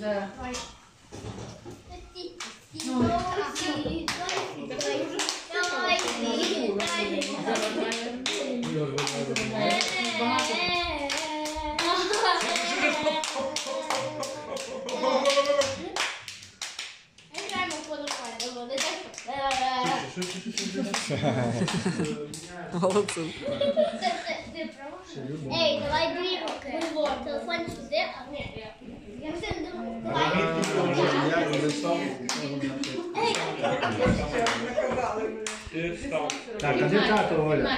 Да. Молодці. Ей, давай дві руки. Ей, Так, а де тато Оля?